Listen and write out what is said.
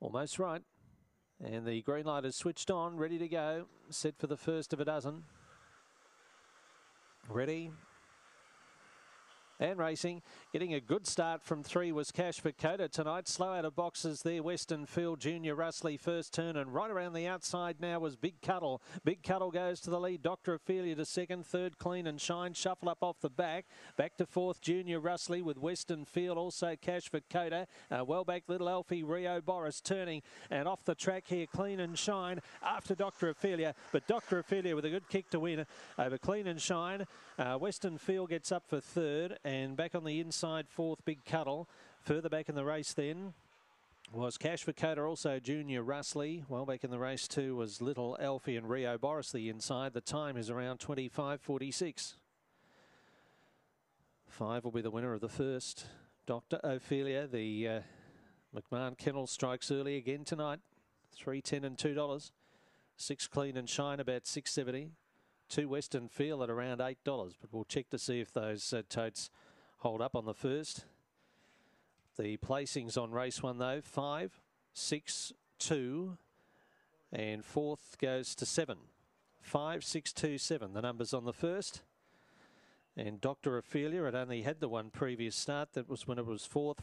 Almost right. And the green light is switched on, ready to go. Set for the first of a dozen. Ready, and racing. Getting a good start from three was Cash for Coda tonight. Slow out of boxes there. Western Field Junior Russley first turn and right around the outside now was Big Cuddle. Big Cuddle goes to the lead. Dr. Ophelia to second. Third Clean and Shine. Shuffle up off the back. Back to fourth Junior Russley with Western Field. Also Cash for Coda. Uh, well back Little Elfie Rio Boris turning and off the track here. Clean and Shine after Dr. Ophelia. But Dr. Ophelia with a good kick to win over Clean and Shine. Uh, Western Field gets up for third and back on the inside, fourth, Big Cuddle. Further back in the race then was Cash for Coda, also Junior Russley. Well back in the race too was Little Elfie and Rio Boris the inside. The time is around 25.46. Five will be the winner of the first. Dr. Ophelia, the uh, McMahon Kennel strikes early again tonight. Three ten and two dollars. Six clean and shine about six seventy. Two Western Field at around $8, but we'll check to see if those uh, totes hold up on the first. The placings on race one, though, five, six, two, and fourth goes to seven. Five, six, two, seven, the numbers on the first. And Dr. Ophelia had only had the one previous start. That was when it was fourth.